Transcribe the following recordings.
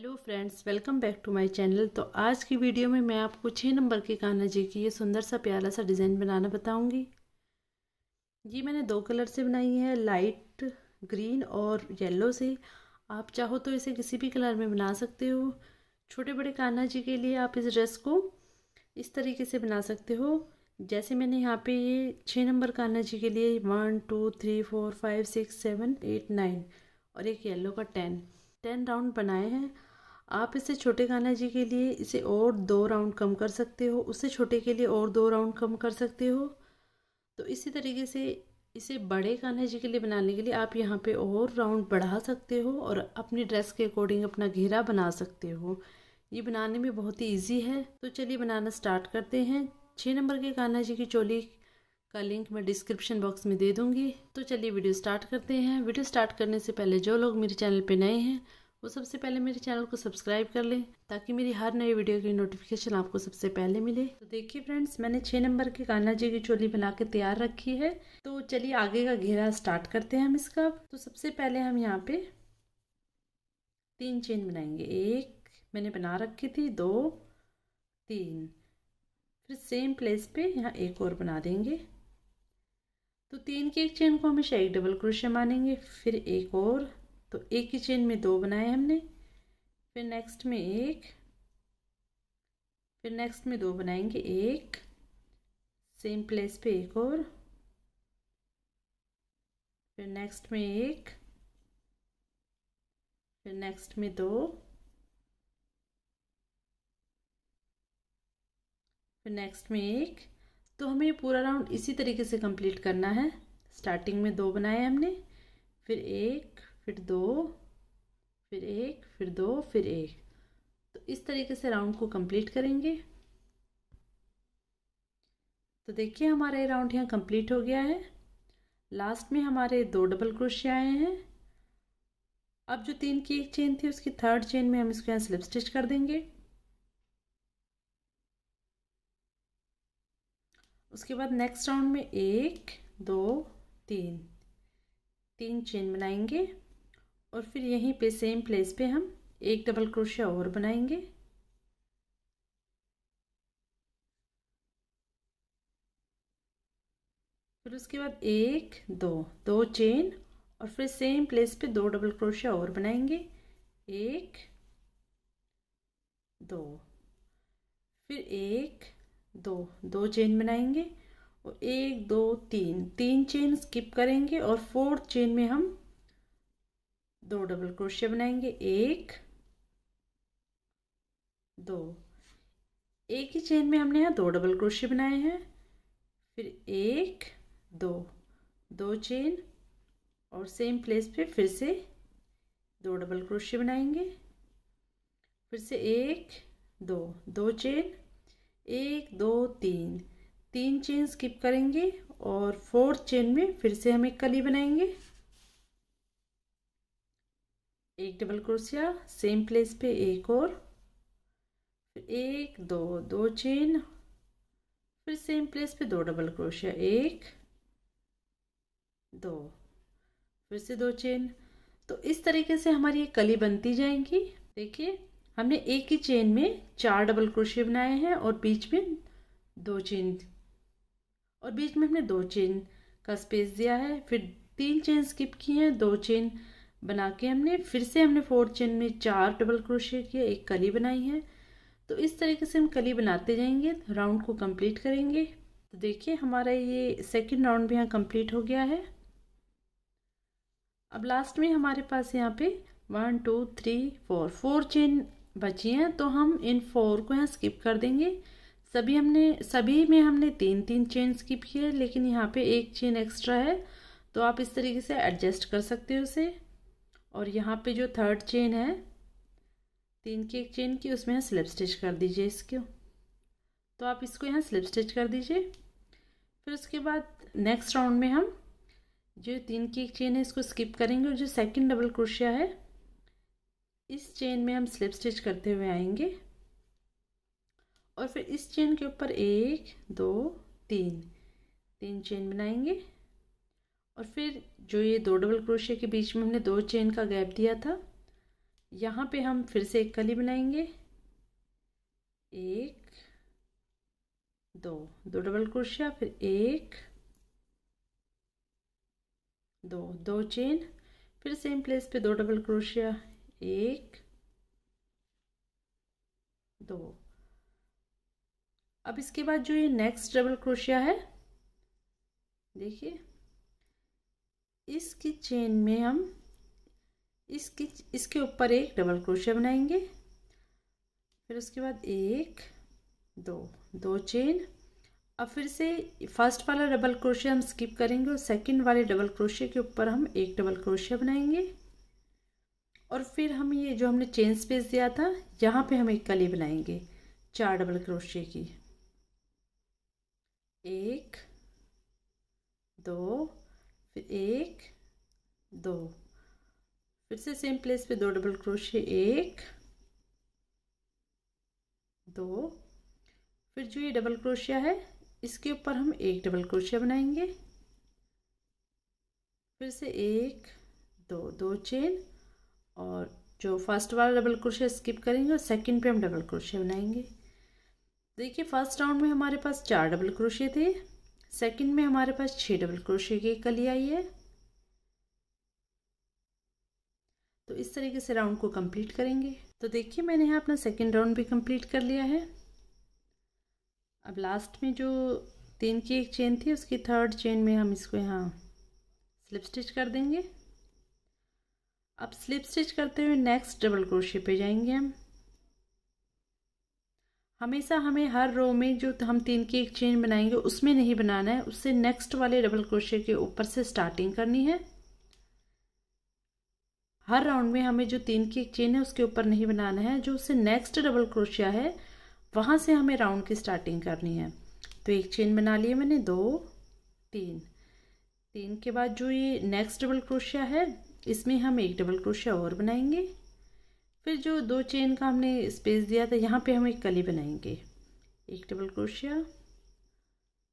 Hello friends welcome back to my channel तो आज की वीडियो में मैं आपको छः नंबर के कान्हा जी की ये सुंदर सा प्यारा सा डिज़ाइन बनाना बताऊँगी। ये मैंने दो कलर से बनाई है लाइट ग्रीन और येलो से। आप चाहो तो इसे किसी भी कलर में बना सकते हो। छोटे बड़े कान्हा जी के लिए आप इस ड्रेस को इस तरीके से बना सकते हो। जैसे मैंने यहाँ पे ये छः नंबर कान्हा जी के लिए one two three four five six seven eight nine और एक येलो का टेन टेन राउंड बनाए हैं। आप इसे छोटे कान्हा जी के लिए इसे और दो राउंड कम कर सकते हो, उससे छोटे के लिए और दो राउंड कम कर सकते हो। तो इसी तरीके से इसे बड़े कान्हा जी के लिए बनाने के लिए आप यहाँ पे और राउंड बढ़ा सकते हो और अपनी ड्रेस के अकॉर्डिंग अपना घेरा बना सकते हो। ये बनाने में बहुत ही ईजी है। तो चलिए बनाना स्टार्ट करते हैं। छः नंबर के कान्हा जी की चोली का लिंक मैं डिस्क्रिप्शन बॉक्स में दे दूँगी। तो चलिए वीडियो स्टार्ट करते हैं। वीडियो स्टार्ट करने से पहले जो लोग मेरे चैनल पर नए हैं वो सबसे पहले मेरे चैनल को सब्सक्राइब कर लें ताकि मेरी हर नई वीडियो की नोटिफिकेशन आपको सबसे पहले मिले। तो देखिए फ्रेंड्स मैंने छः नंबर की कान्हा जी की चोली बना के तैयार रखी है। तो चलिए आगे का घेरा स्टार्ट करते हैं हम इसका। तो सबसे पहले हम यहाँ पे तीन चेन बनाएँगे। एक मैंने बना रखी थी, दो, तीन। फिर सेम प्लेस पे यहाँ एक और बना देंगे। तो तीन की एक चेन को हमेशा एक डबल क्रोशिया मानेंगे, फिर एक और। तो एक ही चेन में दो बनाए हमने। फिर नेक्स्ट में एक, फिर नेक्स्ट में दो बनाएँगे एक। सेम प्लेस पे एक और। फिर नेक्स्ट में एक, फिर नेक्स्ट में दो। फिर नेक्स्ट में एक। तो हमें ये पूरा राउंड इसी तरीके से कंप्लीट करना है। स्टार्टिंग में दो बनाए हमने। फिर एक फिर दो, फिर एक, फिर दो, फिर एक। तो इस तरीके से राउंड को कंप्लीट करेंगे। तो देखिए, हमारा ये राउंड यहाँ कंप्लीट हो गया है। लास्ट में हमारे दो डबल क्रोशिया आए हैं। अब जो तीन की एक चेन थी, उसकी थर्ड चेन में हम इसको यहाँ स्लिप स्टिच कर देंगे। उसके बाद नेक्स्ट राउंड में एक, दो, तीन। तीन चेन बनाएँगे। और फिर यहीं पे सेम प्लेस पे हम एक डबल क्रोशिया और बनाएँगे। फिर उसके बाद एक, दो दो चेन और फिर सेम प्लेस पे दो डबल क्रोशिया और बनाएँगे। एक, दो, फिर एक, दो दो चेन बनाएँगे और एक, दो, तीन तीन चेन स्किप करेंगे और फोर्थ चेन में हम दो डबल क्रोशिया बनाएँगे। एक, दो। एक ही चेन में हमने यहाँ दो डबल क्रोशिया बनाए हैं। फिर एक, दो। दो चेन और सेम प्लेस पे फिर से दो डबल क्रोशिया बनाएँगे। फिर से एक, दो। दो चेन एक, दो, तीन। तीन चेन स्किप करेंगे और फोर्थ चेन में फिर से हम एक कली बनाएँगे। एक डबल क्रोशिया सेम प्लेस पे एक और, फिर एक, दो दो चेन फिर सेम प्लेस पे दो डबल क्रोशिया एक, दो, फिर से दो चेन तो इस तरीके से हमारी ये कली बनती जाएँगी। देखिए, हमने एक ही चेन में चार डबल क्रोशिया बनाए हैं और बीच में दो चेन और बीच में हमने दो चेन का स्पेस दिया है। फिर तीन चेन स्किप किए हैं, दो चेन बना के हमने, फिर से हमने फोर्थ चेन में चार डबल क्रोशिया किया एक कली बनाई है। तो इस तरीके से हम कली बनाते जाएँगे राउंड को कंप्लीट करेंगे। तो देखिए, हमारा ये सेकंड राउंड भी यहाँ कंप्लीट हो गया है। अब लास्ट में हमारे पास यहाँ पे one two three four four chain बची हैं। तो हम इन फोर को यहाँ स्किप कर देंगे। सभी हमने, सभी में हमने तीन तीन चेन स्किप किए, लेकिन यहाँ पे एक चेन एक्स्ट्रा है। तो आप इस तरीके से एडजस्ट कर सकते हो उसे। और यहाँ पे जो थर्ड चेन है, तीन की एक चेन की, उसमें स्लिप स्टिच कर दीजिए इसको। तो आप इसको यहाँ स्लिप स्टिच कर दीजिए। फिर उसके बाद नेक्स्ट राउंड में हम जो तीन की एक चेन है, इसको स्किप करेंगे और जो सेकंड डबल क्रोशिया है, इस चेन में हम स्लिप स्टिच करते हुए आएँगे। और फिर इस चेन के ऊपर एक, दो, तीन तीन चेन बनाएँगे। और फिर जो ये दो डबल क्रोशिया के बीच में हमने दो चेन का गैप दिया था, यहाँ पे हम फिर से एक कली बनाएँगे। एक, दो दो डबल क्रोशिया, फिर एक, दो दो चेन, फिर सेम प्लेस पे दो डबल क्रोशिया, एक, दो। अब इसके बाद जो ये नेक्स्ट डबल क्रोशिया है, देखिए इसकी चेन में हम इसकी इसके ऊपर एक डबल क्रोशिया बनाएँगे। फिर उसके बाद एक, दो दो चेन। अब फिर से फ़र्स्ट वाला डबल क्रोशिया हम स्किप करेंगे और सेकंड वाले डबल क्रोशिया के ऊपर हम एक डबल क्रोशिया बनाएँगे। और फिर हम ये जो हमने चेन स्पेस दिया था, यहाँ पे हम एक कली बनाएँगे, चार डबल क्रोशिया की। एक, दो फिर एक, दो। फिर से सेम प्लेस पे दो डबल क्रोशे एक, दो। फिर जो ये डबल क्रोशिया है, इसके ऊपर हम एक डबल क्रोशिया बनाएँगे। फिर से एक, दो दो चेन और जो फ़र्स्ट वाला डबल क्रोशिया स्किप करेंगे, और सेकंड पे हम डबल क्रोशिया बनाएँगे। देखिए फ़र्स्ट राउंड में हमारे पास चार डबल क्रोशिया थे। सेकंड में हमारे पास छः डबल क्रोशे की कली आई है। तो इस तरीके से राउंड को कंप्लीट करेंगे। तो देखिए, मैंने यहाँ अपना सेकेंड राउंड भी कंप्लीट कर लिया है। अब लास्ट में जो तीन की एक चेन थी, उसकी थर्ड चेन में हम इसको यहाँ स्लिप स्टिच कर देंगे। अब स्लिप स्टिच करते हुए नेक्स्ट डबल क्रोशे पे जाएँगे हम। हमेशा हमें हर रो में जो हम तीन की एक चेन बनाएँगे, उसमें नहीं बनाना है। उससे नेक्स्ट वाले डबल क्रोशिया के ऊपर से स्टार्टिंग करनी है। हर राउंड में हमें जो तीन की एक चेन है, उसके ऊपर नहीं बनाना है। जो उससे नेक्स्ट डबल क्रोशिया है, वहाँ से हमें राउंड की स्टार्टिंग करनी है। तो एक चेन बना लिए मैंने, दो, तीन। तीन के बाद जो ये नेक्स्ट डबल क्रोशिया है, इसमें हम एक डबल क्रोशिया और बनाएँगे। फिर जो दो चेन का हमने स्पेस दिया था, यहाँ पे हम एक कली बनाएँगे। एक डबल क्रोशिया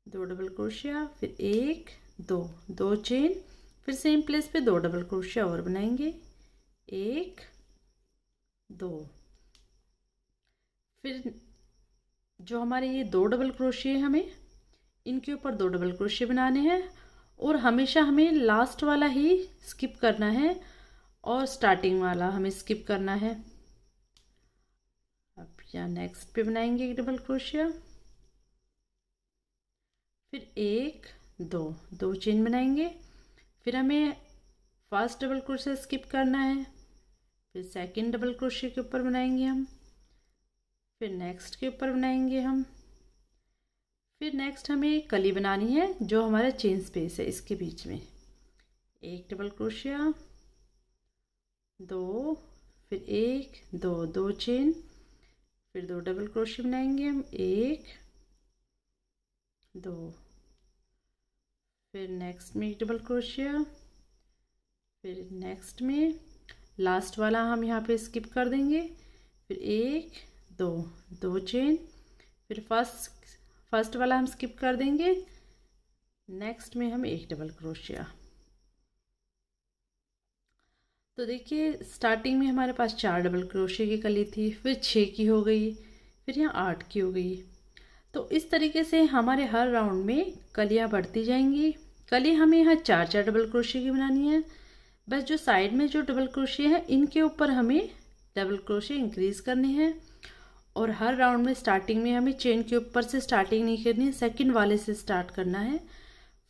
दो डबल क्रोशिया फिर एक, दो दो चेन फिर सेम प्लेस पे दो डबल क्रोशिया और बनाएँगे। एक, दो। फिर जो हमारे ये दो डबल क्रोशिया हमें, इनके ऊपर दो डबल क्रोशिया बनाने हैं और हमेशा हमें लास्ट वाला ही स्किप करना है। और स्टार्टिंग वाला हमें स्किप करना है। अब यहाँ नेक्स्ट पे बनाएँगे एक डबल क्रोशिया फिर एक, दो दो चेन बनाएँगे। फिर हमें फ़र्स्ट डबल क्रोशिया स्किप करना है। फिर सेकंड डबल क्रोशिया के ऊपर बनाएँगे हम। फिर नेक्स्ट के ऊपर बनाएँगे हम। फिर नेक्स्ट हमें कली बनानी है जो हमारा चेन स्पेस है, इसके बीच में। एक डबल क्रोशिया दो, फिर एक, दो दो चेन फिर दो डबल क्रोशिया बनाएँगे हम, एक, दो। फिर नेक्स्ट में एक डबल क्रोशिया फिर नेक्स्ट में लास्ट वाला हम यहाँ पे स्किप कर देंगे। फिर एक, दो दो चेन फिर फ़र्स्ट फ़र्स्ट वाला हम स्किप कर देंगे। नेक्स्ट में हम एक डबल क्रोशिया तो देखिए स्टार्टिंग में हमारे पास चार डबल क्रोशे की कली थी, फिर छः की हो गई, फिर यहाँ आठ की हो गई। तो इस तरीके से हमारे हर राउंड में कलियाँ बढ़ती जाएँगी। कली हमें यहाँ चार चार डबल क्रोशे की बनानी है। बस जो साइड में जो डबल क्रोशे हैं, इनके ऊपर हमें डबल क्रोशे इंक्रीज करने हैं। और हर राउंड में स्टार्टिंग में हमें चेन के ऊपर से स्टार्टिंग नहीं करनी है सेकंड वाले से स्टार्ट करना है।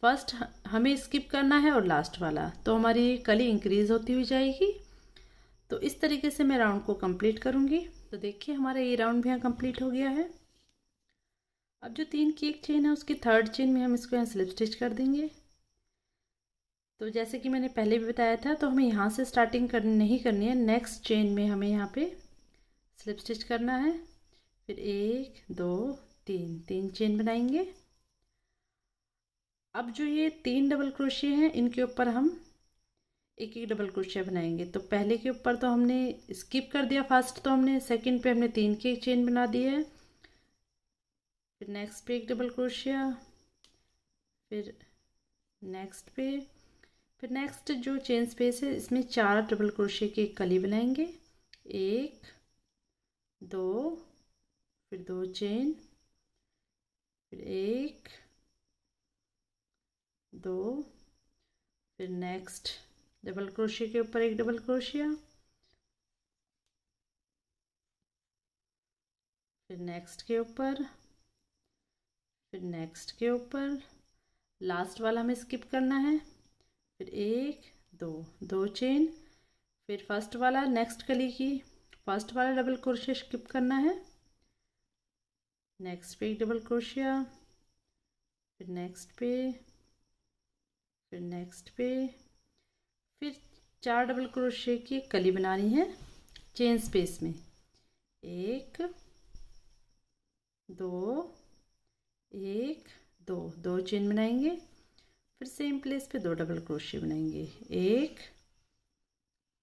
फ़र्स्ट हमें स्किप करना है और लास्ट वाला। तो हमारी कली इंक्रीज होती हुई जाएगी। तो इस तरीके से मैं राउंड को कंप्लीट करूँगी। तो देखिए, हमारा ये राउंड भी यहाँ कंप्लीट हो गया है। अब जो तीन की एक चेन है, उसकी थर्ड चेन में हम इसको यहाँ स्लिप स्टिच कर देंगे। तो जैसे कि मैंने पहले भी बताया था तो हमें यहाँ से स्टार्टिंग करनी नहीं करनी है। नेक्स्ट चेन में हमें यहाँ पे स्लिप स्टिच करना है। फिर एक, दो, तीन। तीन चेन बनाएँगे। अब जो ये तीन डबल क्रोशिया हैं, इनके ऊपर हम एक एक डबल क्रोशिया बनाएँगे। तो पहले के ऊपर तो हमने स्किप कर दिया फ़र्स्ट तो हमने सेकंड पे हमने तीन की एक चेन बना दी है फिर नेक्स्ट पे एक डबल क्रोशिया फिर नेक्स्ट पे, फिर नेक्स्ट जो चेन स्पेस है, इसमें चार डबल क्रोशिया की एक कली बनाएँगे। एक, दो, फिर दो चेन फिर एक दो, फिर नेक्स्ट डबल क्रोशिया के ऊपर एक डबल क्रोशिया फिर नेक्स्ट के ऊपर, फिर नेक्स्ट के ऊपर लास्ट वाला हमें स्किप करना है, फिर एक, दो दो चेन फिर फ़र्स्ट वाला नेक्स्ट कली की फ़र्स्ट वाला डबल क्रोशिया स्किप करना है नेक्स्ट पे एक डबल क्रोशिया फिर नेक्स्ट पे फिर नेक्स्ट पे, फिर चार डबल क्रोशे की कली बनानी है चेन स्पेस में। एक, दो एक, दो दो चेन बनाएँगे, फिर सेम प्लेस पे दो डबल क्रोशे बनाएँगे। एक,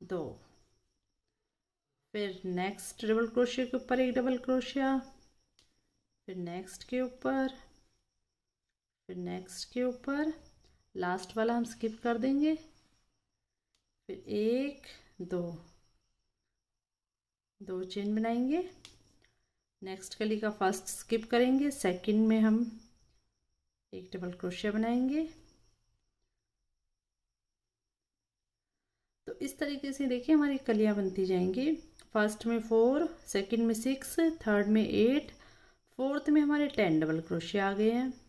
दो। फिर नेक्स्ट डबल क्रोशे के ऊपर एक डबल क्रोशिया फिर नेक्स्ट के ऊपर, फिर नेक्स्ट के ऊपर लास्ट वाला हम स्किप कर देंगे। फिर एक, दो। दो चेन बनाएँगे। नेक्स्ट कली का फ़र्स्ट स्किप करेंगे। सेकंड में हम एक डबल क्रोशिया बनाएँगे। तो इस तरीके से देखिए हमारी कलियाँ बनती जाएँगी। फ़र्स्ट में फोर सेकंड में सिक्स थर्ड में एट फोर्थ में हमारे टेन डबल क्रोशिया आ गए हैं।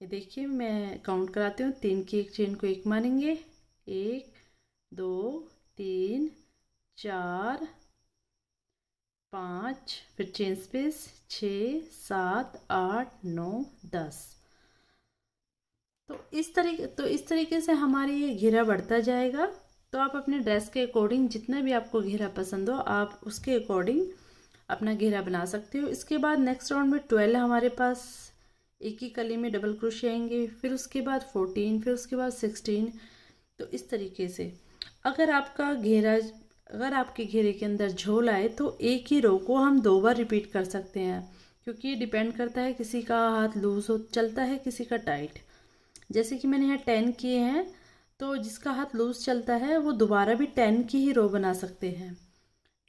ये देखिए, मैं काउंट कराती हूँ। तीन की एक चेन को एक मानेंगे। एक, दो, तीन, चार, पाँच, फिर चेन स्पेस छ, सात, आठ, नौ, दस। तो इस तरीके तो इस तरीके से हमारी ये घेरा बढ़ता जाएगा। तो आप अपने ड्रेस के अकॉर्डिंग जितना भी आपको घेरा पसंद हो, आप उसके अकॉर्डिंग अपना घेरा बना सकते हो। इसके बाद नेक्स्ट राउंड में ट्वेल्व हमारे पास एक ही कली में डबल क्रोशे आएँगे, फिर उसके बाद फोर्टीन फिर उसके बाद सिक्सटीन तो इस तरीके से, अगर आपका घेरा, अगर आपके घेरे के अंदर झोल आए तो एक ही रो को हम दो बार रिपीट कर सकते हैं, क्योंकि ये डिपेंड करता है किसी का हाथ लूज हो, चलता है किसी का टाइट जैसे कि मैंने यहाँ टेन किए हैं तो जिसका हाथ लूज चलता है, वो दोबारा भी टेन की ही रो बना सकते हैं,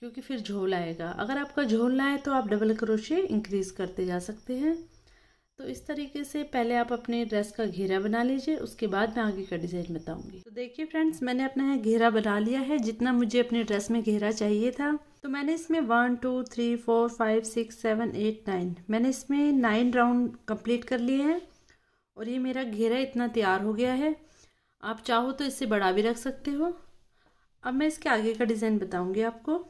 क्योंकि फिर झोल आएगा। अगर आपका झोल ना आए तो आप डबल क्रोशे इंक्रीज करते जा सकते हैं। तो इस तरीके से पहले आप अपने ड्रेस का घेरा बना लीजिए, उसके बाद मैं आगे का डिज़ाइन बताऊँगी। तो देखिए फ्रेंड्स मैंने अपना घेरा बना लिया है, जितना मुझे अपने ड्रेस में घेरा चाहिए था। तो मैंने इसमें one two three four five six seven eight nine मैंने इसमें नाइन राउंड कंप्लीट कर लिए हैं। और ये मेरा घेरा इतना तैयार हो गया है। आप चाहो तो इससे बड़ा भी रख सकते हो। अब मैं इसके आगे का डिज़ाइन बताऊँगी आपको।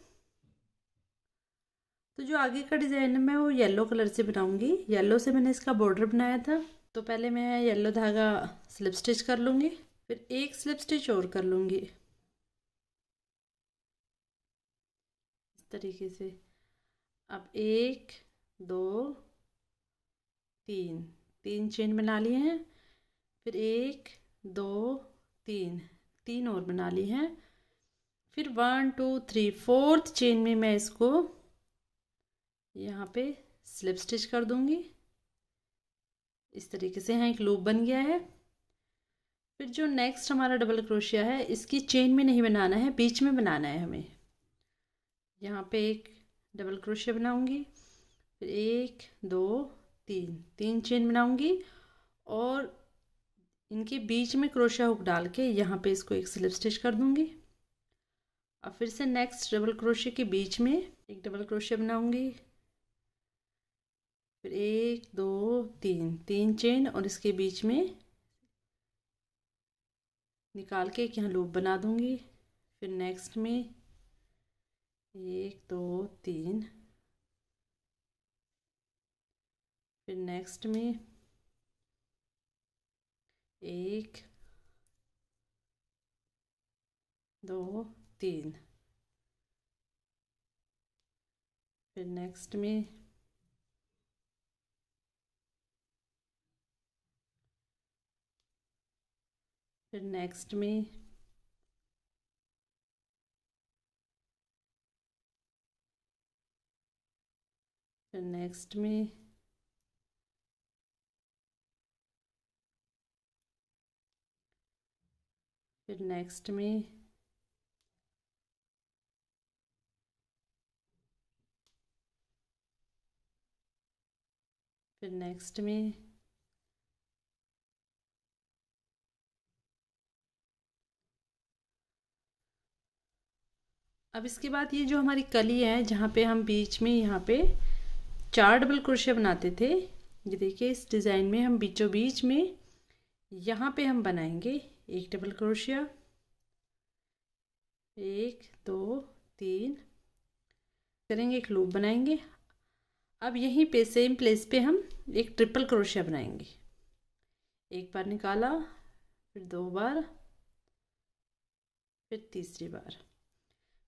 तो जो आगे का डिज़ाइन है, मैं वो येलो कलर से बनाऊँगी। येलो से मैंने इसका बॉर्डर बनाया था। तो पहले मैं येलो धागा स्लिप स्टिच कर लूँगी, फिर एक स्लिप स्टिच और कर लूँगी। इस तरीके से। अब एक, दो, तीन। तीन चेन बना लिए हैं। फिर एक, दो, तीन। तीन और बना लिए हैं। फिर one two three fourth chain में मैं इसको यहाँ पे स्लिप स्टिच कर दूँगी। इस तरीके से यहाँ एक लूप बन गया है। फिर जो नेक्स्ट हमारा डबल क्रोशिया है, इसकी चेन में नहीं बनाना है, बीच में बनाना है हमें। यहाँ पे एक डबल क्रोशिया बनाऊँगी। फिर एक, दो, तीन तीन चेन बनाऊँगी और इनके बीच में क्रोशिया हुक डाल के यहाँ पे इसको एक स्लिप स्टिच कर दूँगी। अब फिर से नेक्स्ट डबल क्रोशिया के बीच में एक डबल क्रोशिया बनाऊँगी। फिर एक, दो, तीन। तीन चेन और इसके बीच में निकाल के एक यहाँ लूप बना दूँगी। फिर नेक्स्ट में एक, दो, तीन। फिर नेक्स्ट में एक, दो, तीन। फिर नेक्स्ट में to next me. To next me. To next me. To next to me. अब इसके बाद ये जो हमारी कली है, जहाँ पे हम बीच में यहाँ पे चार डबल क्रोशिया बनाते थे, ये देखिए इस डिज़ाइन में हम बीचों बीच में यहाँ पे हम बनाएँगे एक डबल क्रोशिया एक, दो, तीन, करेंगे एक लूप बनाएँगे। अब यहीं पे सेम प्लेस पे हम एक ट्रिपल क्रोशिया बनाएँगे। एक बार निकाला, फिर दो बार, फिर तीसरी बार।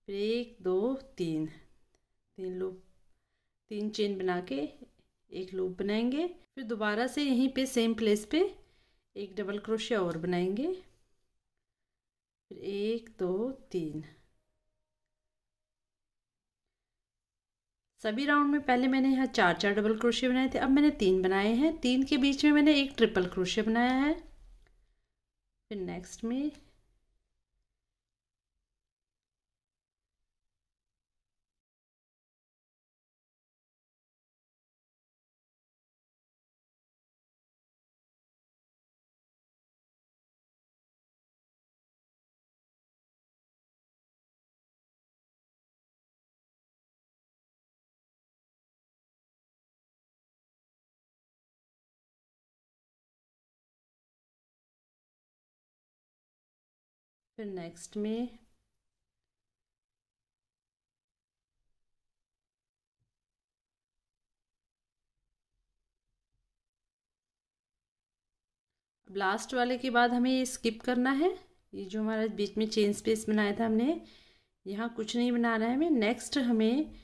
फिर एक, दो, तीन। तीन लूप तीन चेन बना के एक लूप बनाएँगे। फिर दोबारा से यहीं पे सेम प्लेस पे एक डबल क्रोशिया और बनाएँगे। फिर एक, दो, तीन। सभी राउंड में पहले मैंने यहाँ चार चार डबल क्रोशिया बनाए थे। अब मैंने तीन बनाए हैं। तीन के बीच में मैंने एक ट्रिपल क्रोशिया बनाया है। फिर नेक्स्ट में फिर नेक्स्ट में लास्ट वाले के बाद हमें ये स्किप करना है। ये जो हमारा बीच में चेन स्पेस बनाया था हमने, यहाँ कुछ नहीं बनाना है हमें। नेक्स्ट हमें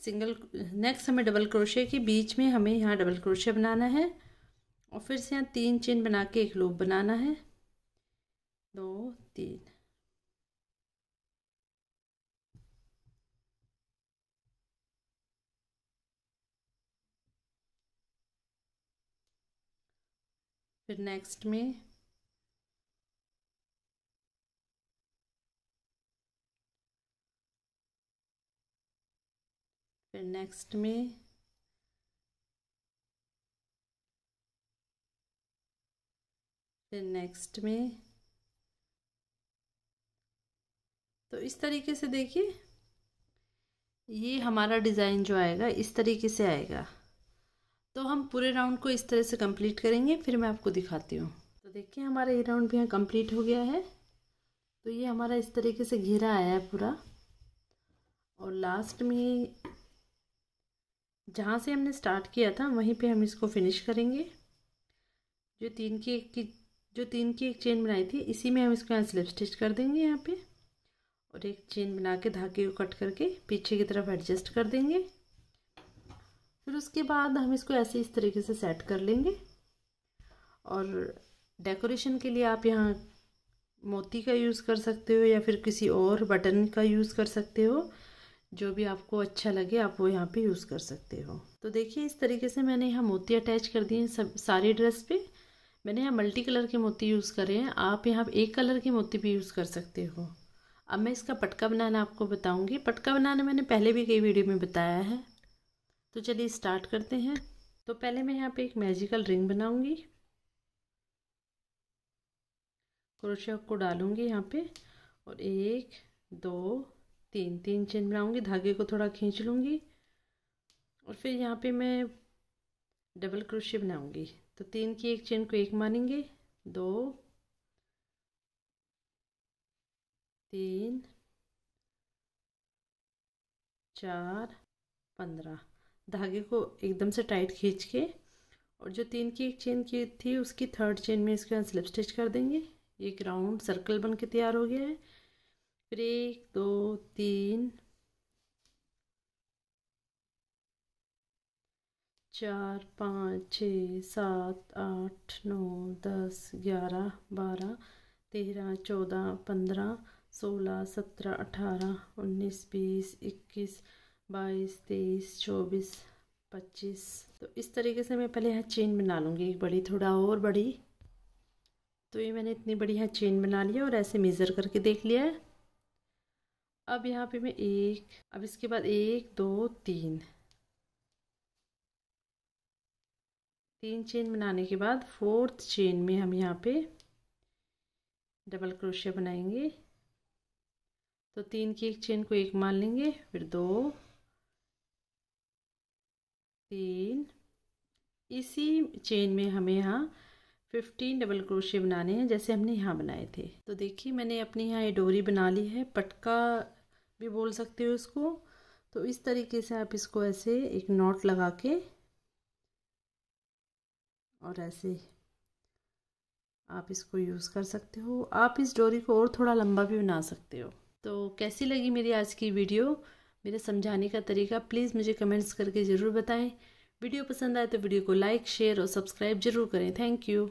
सिंगल नेक्स्ट हमें डबल क्रोशे के बीच में हमें यहाँ डबल क्रोशे बनाना है। और फिर से यहाँ तीन चेन बना के एक लूप बनाना है। दो तीन फिर नेक्स्ट में फिर नेक्स्ट में फिर नेक्स्ट में तो इस तरीके से देखिए, ये हमारा डिज़ाइन जो आएगा, इस तरीके से आएगा। तो हम पूरे राउंड को इस तरह से कंप्लीट करेंगे, फिर मैं आपको दिखाती हूँ। तो देखिए, हमारा ये राउंड भी यहाँ कंप्लीट हो गया है। तो ये हमारा इस तरीके से घेरा आया है पूरा। और लास्ट में जहाँ से हमने स्टार्ट किया था, वहीं पे हम इसको फिनिश करेंगे। जो तीन की एक की, जो तीन की एक चेन बनाई थी, इसी में हम इसको यहाँ स्लिप स्टिच कर देंगे यहाँ पे। और एक चेन बना के, धागे को कट करके पीछे की तरफ़ एडजस्ट कर देंगे। फिर उसके बाद हम इसको ऐसे इस तरीके से सेट कर लेंगे। और डेकोरेशन के लिए आप यहाँ मोती का यूज़ कर सकते हो या फिर किसी और बटन का यूज़ कर सकते हो। जो भी आपको अच्छा लगे, आप वो यहाँ पे यूज़ कर सकते हो। तो देखिए, इस तरीके से मैंने यहाँ मोती अटैच कर दिए सब, सारी ड्रेस पे। मैंने यहाँ मल्टी कलर के मोती यूज़ करे हैं। आप यहाँ एक कलर के मोती भी यूज़ कर सकते हो। अब मैं इसका पटका बनाना आपको बताऊँगी। पटका बनाना मैंने पहले भी कई वीडियो में बताया है। तो चलिए स्टार्ट करते हैं। तो पहले मैं यहाँ पे एक मैजिकल रिंग बनाऊँगी। क्रोशिया को डालूँगी यहाँ पे और एक, दो, तीन तीन चेन बनाऊँगी। धागे को थोड़ा खींच लूँगी। और फिर यहाँ पे मैं डबल क्रोशिया बनाऊँगी। तो तीन की एक चेन को एक मानेंगे। दो तीन, चार, पंद्रह। धागे को एकदम से टाइट खींच के और जो तीन की एक चेन की थी, उसकी थर्ड चेन में इसके स्लिप स्टिच कर देंगे। एक राउंड सर्कल बन के तैयार हो गया है। फिर एक, दो, तीन, चार, पाँच, छ, सात, आठ, नौ, दस, ग्यारह, बारह, तेरह, चौदह, पंद्रह सोलह, सत्रह, अठारह, उन्नीस, बीस, इक्कीस, बाईस, तेईस, चौबीस, पच्चीस। तो इस तरीके से मैं पहले यहाँ चेन बना लूँगी, एक बड़ी, थोड़ा और बड़ी। तो ये मैंने इतनी बड़ी यहाँ चेन बना लिया और ऐसे मेज़र करके देख लिया है। अब यहाँ पे मैं एक, अब इसके बाद एक, दो, तीन। तीन चेन बनाने के बाद फोर्थ चेन में हम यहाँ पे डबल क्रोशिया बनाएँगे। तो तीन की एक चेन को एक मान लेंगे, फिर दो, तीन। इसी चेन में हमें यहाँ फिफ्टीन डबल क्रोशे बनाने हैं, जैसे हमने यहाँ बनाए थे। तो देखिए, मैंने अपने यहाँ ये डोरी बना ली है, पटका भी बोल सकते हो इसको। तो इस तरीके से आप इसको ऐसे एक नॉट लगा के और ऐसे आप इसको यूज़ कर सकते हो। आप इस डोरी को और थोड़ा लंबा भी बना सकते हो। तो कैसी लगी मेरी आज की वीडियो? मेरे समझाने का तरीका प्लीज़ मुझे कमेंट्स करके ज़रूर बताएँ। वीडियो पसंद आए तो वीडियो को लाइक शेयर और सब्सक्राइब ज़रूर करें। Thank you